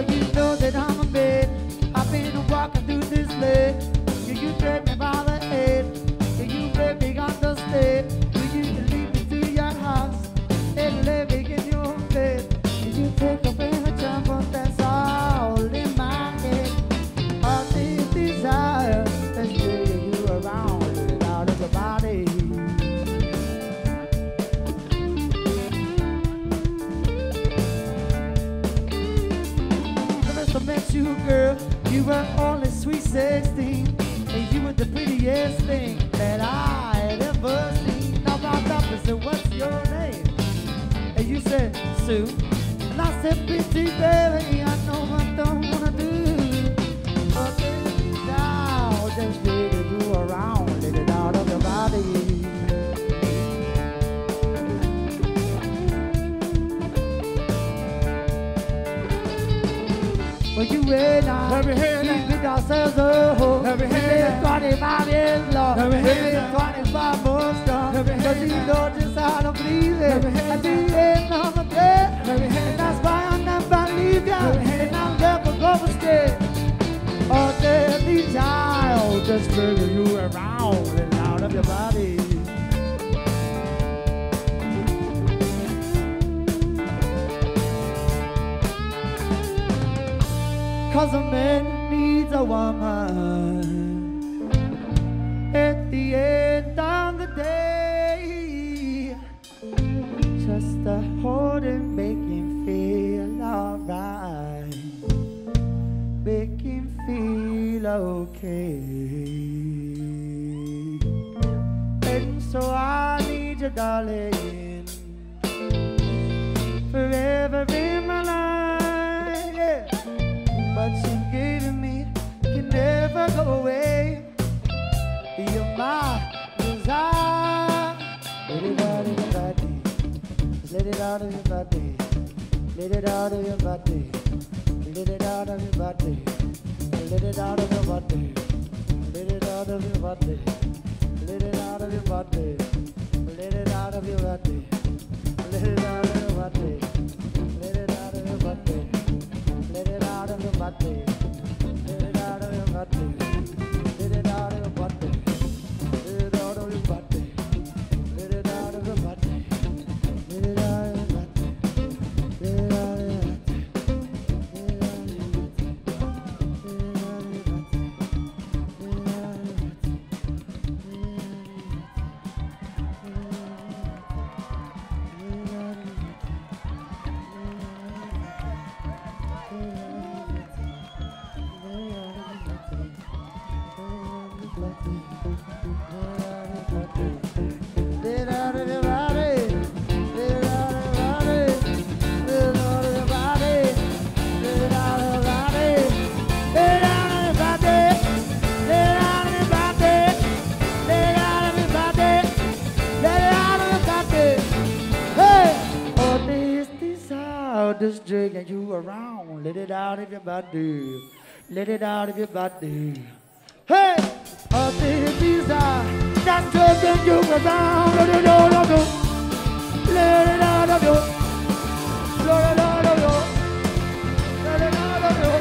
You know that I'm a man. I've been walking through this land. You, you me by met you, girl, you were only sweet 16 And you were the prettiest thing that I had ever seen. Now I stopped and said, what's your name? And you said, Sue. And I said, pretty baby, But you win out? We picked ourselves oh, a home. We made 25 years long. We made 25 months strong. Cause you know just how to believe it. at the end of the day. And that's why I'm not believing. And I'm never gonna stay. A deadly child, just bringing you around and out of your body. Cause a man needs a woman at the end of the day. Just to hold and make him feel alright. Make him feel okay. And so I need you, darling, forever out of your body. Let it out of your body. Let it out of your body. Let it out of your body. Let it out of your body. Let it out of your body. Let it out of your body. Let it out of your body. this drink and you around. Let it out of your body. Let it out of your body. Hey! a Let it out of you. Let it out of you. Let it out of you.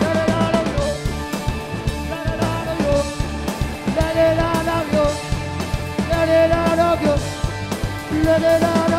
Let it out of you. Let it out of you. Let it out of you. Let it out of you. Let it out of you.